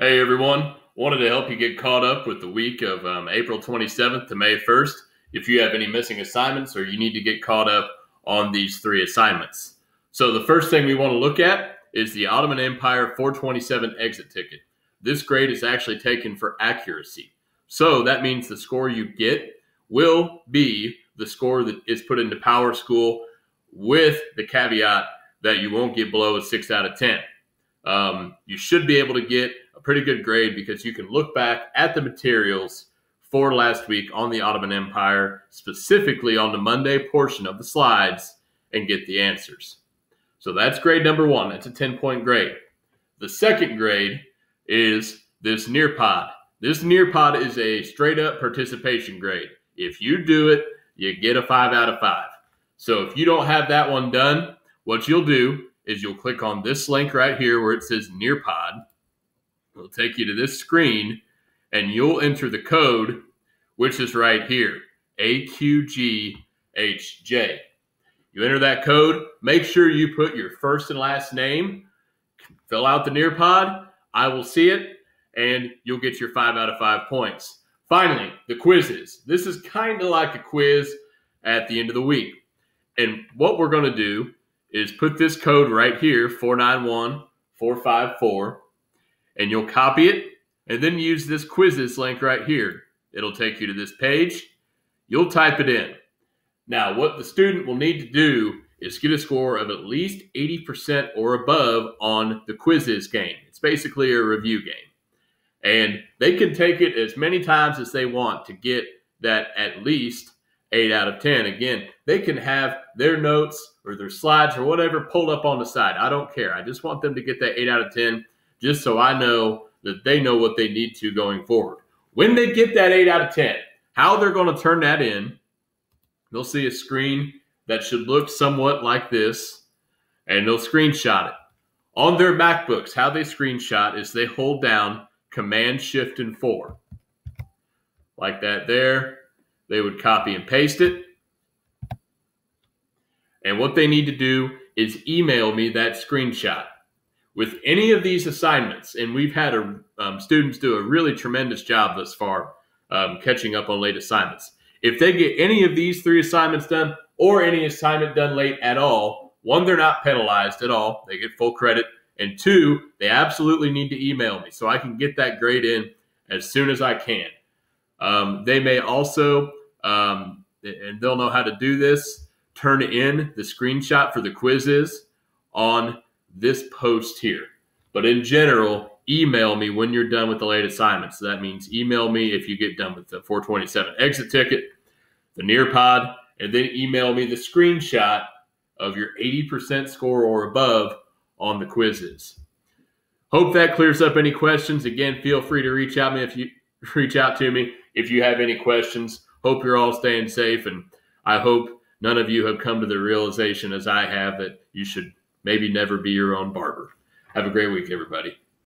Hey everyone, wanted to help you get caught up with the week of um, April 27th to May 1st. If you have any missing assignments or you need to get caught up on these three assignments. So, the first thing we want to look at is the Ottoman Empire 427 exit ticket. This grade is actually taken for accuracy. So, that means the score you get will be the score that is put into PowerSchool with the caveat that you won't get below a 6 out of 10. Um, you should be able to get pretty good grade because you can look back at the materials for last week on the Ottoman Empire, specifically on the Monday portion of the slides, and get the answers. So that's grade number one. That's a 10 point grade. The second grade is this Nearpod. This Nearpod is a straight up participation grade. If you do it, you get a five out of five. So if you don't have that one done, what you'll do is you'll click on this link right here where it says Nearpod. It'll take you to this screen and you'll enter the code, which is right here AQGHJ. You enter that code, make sure you put your first and last name, fill out the Nearpod. I will see it, and you'll get your five out of five points. Finally, the Quizizz. This is kind of like a quiz at the end of the week. And what we're going to do is put this code right here 491 454 and you'll copy it and then use this Quizizz link right here. It'll take you to this page. You'll type it in. Now, what the student will need to do is get a score of at least 80% or above on the Quizizz game. It's basically a review game. And they can take it as many times as they want to get that at least 8 out of 10. Again, they can have their notes or their slides or whatever pulled up on the side. I don't care. I just want them to get that 8 out of 10 just so I know that they know what they need to going forward. When they get that 8 out of 10, how they're going to turn that in, they'll see a screen that should look somewhat like this, and they'll screenshot it. On their MacBooks, how they screenshot is they hold down Command Shift and 4. Like that there. They would copy and paste it. And what they need to do is email me that screenshot with any of these assignments, and we've had a, um, students do a really tremendous job thus far um, catching up on late assignments. If they get any of these three assignments done or any assignment done late at all, one, they're not penalized at all. They get full credit. And two, they absolutely need to email me so I can get that grade in as soon as I can. Um, they may also, um, and they'll know how to do this, turn in the screenshot for the Quizizz on this post here. But in general, email me when you're done with the late assignments. So that means email me if you get done with the 427 exit ticket, the Nearpod, and then email me the screenshot of your 80% score or above on the Quizizz. Hope that clears up any questions. Again, feel free to reach out me if you reach out to me if you have any questions. Hope you're all staying safe and I hope none of you have come to the realization as I have that you should maybe never be your own barber. Have a great week, everybody.